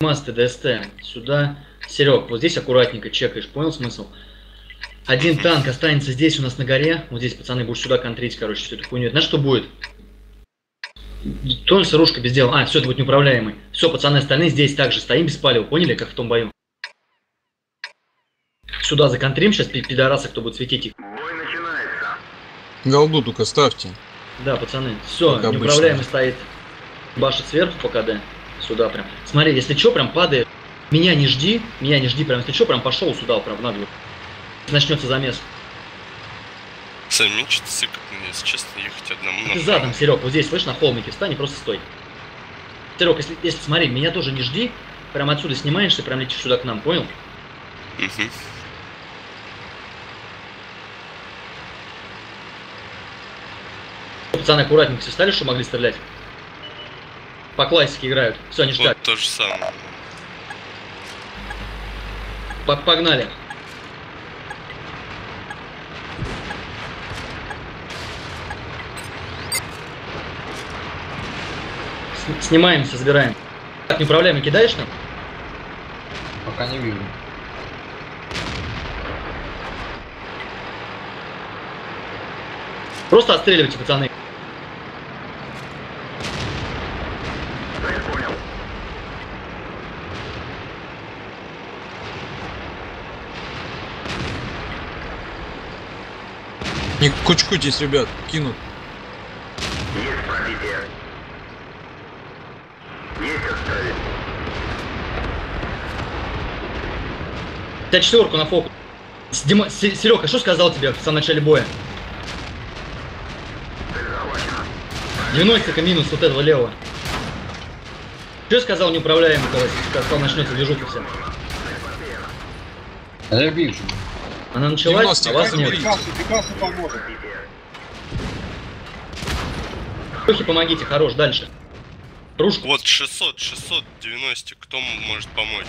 Масты, ДСТ, сюда. Серег, вот здесь аккуратненько чекаешь, понял смысл? Один танк останется здесь у нас на горе. Вот здесь, пацаны, будешь сюда контрить, короче, всю эту хуйню. Знаешь, что будет? Тонется ружка без дела. А, все, это будет неуправляемый. Все, пацаны, остальные здесь также стоим без палева, поняли, как в том бою? Сюда законтрим сейчас пи- пидораса, кто будет светить их. Голду только ставьте. Да, пацаны, все, неуправляемый стоит. Башит сверху по КД. Сюда прям. Смотри, если что, прям падает. Меня не жди, меня не жди, прям если что, прям пошел сюда, прям в наглую. Начнется замес. Сам, мне что-то если честно, ехать одному. Ты задом, Серег, вот здесь, слышь, на холмике встань и просто стой. Серег, если, если смотри, меня тоже не жди, прям отсюда снимаешься, прям летишь сюда к нам, понял? Мгм. Пацаны аккуратненько все стали, что могли стрелять. По классике играют. Все, ништяк. Вот то же самое. По- Погнали. С- Снимаемся, забираем. Так, неуправляемый кидаешь нам? Пока не вижу. Просто отстреливайте, пацаны. Не кучкуйтесь, ребят, кинут. Тебя четверку на фокус. Дима, Серега, что сказал тебе в самом начале боя? 90 минус вот этого левого. Что сказал неуправляемый, когда сказал начнется движуха вся? А я вижу. Она началась, 90 а вас нет. говорит? Пикассу, Пикассу поможет. Лехе помогите, хорош, дальше. Ружку. Вот 600, 690, кто может помочь?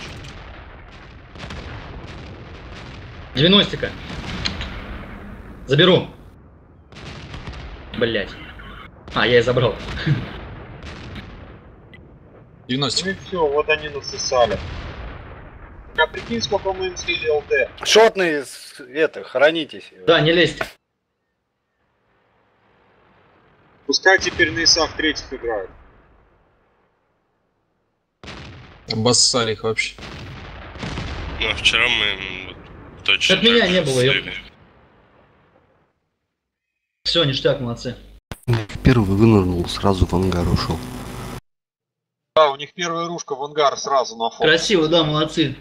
90-ка. Заберу. Блять. А, я и забрал. 90. Ну и все, вот они насосали. А прикинь, сколько мы им слили ЛТ. Шотные, с- это, хоронитесь. Да, не лезьте. Пускай теперь на ИСах третьих играют. Обоссали их вообще. Ну, а вчера мы точно От меня не было, ёп. слили. Все, ништяк, молодцы. Первый вынырнул, сразу в ангар ушел. Да, у них первая ружка в ангар сразу на фон. Красиво, да, молодцы.